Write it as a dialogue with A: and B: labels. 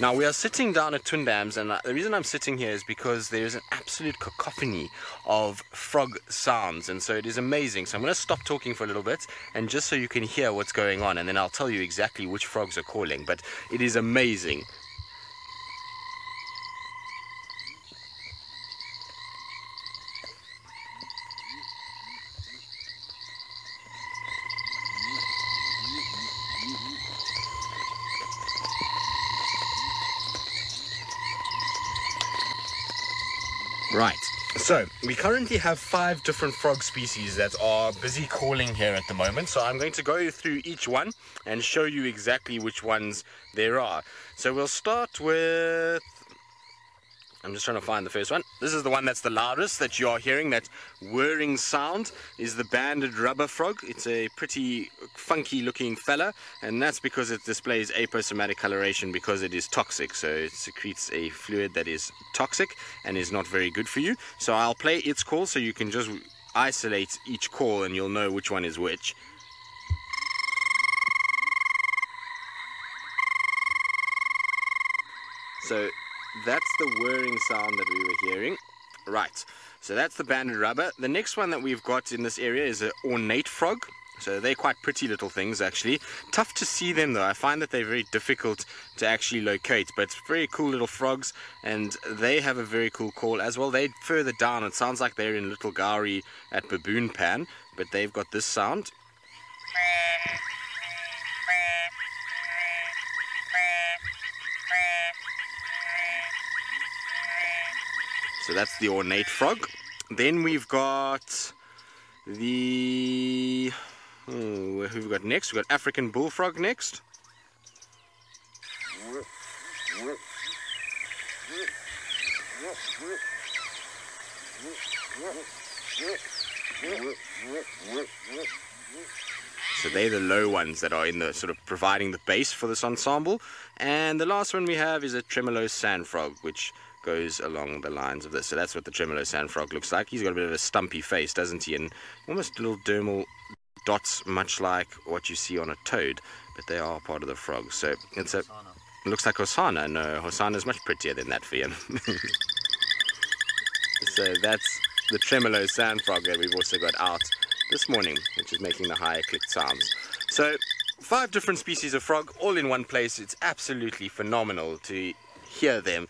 A: Now we are sitting down at Twin Dams, and uh, the reason I'm sitting here is because there is an absolute cacophony of frog sounds, and so it is amazing. So I'm going to stop talking for a little bit, and just so you can hear what's going on, and then I'll tell you exactly which frogs are calling. But it is amazing. Right. So we currently have five different frog species that are busy calling here at the moment. So I'm going to go through each one and show you exactly which ones there are. So we'll start with I'm just trying to find the first one. This is the one that's the loudest that you are hearing. That whirring sound is the banded rubber frog. It's a pretty funky looking fella, and that's because it displays aposematic coloration because it is toxic. So it secretes a fluid that is toxic and is not very good for you. So I'll play its call so you can just isolate each call and you'll know which one is which. So that's the whirring sound that we were hearing. Right, so that's the banded rubber. The next one that we've got in this area is an ornate frog. So they're quite pretty little things actually. Tough to see them though. I find that they're very difficult to actually locate, but very cool little frogs and they have a very cool call as well. They're further down. It sounds like they're in Little Gowrie at Baboon Pan, but they've got this sound. So that's the ornate frog. Then we've got the oh, who we got next? We've got African bullfrog next. So they're the low ones that are in the sort of providing the base for this ensemble. And the last one we have is a tremolo sand frog, which goes along the lines of this. So that's what the tremolo sand frog looks like. He's got a bit of a stumpy face, doesn't he? And almost little dermal dots, much like what you see on a toad, but they are part of the frog. So it's a it looks like Hosanna. No, Hosanna is much prettier than that for him. so that's the tremolo sand frog that we've also got out this morning, which is making the higher clicked sounds. So five different species of frog all in one place. It's absolutely phenomenal to hear them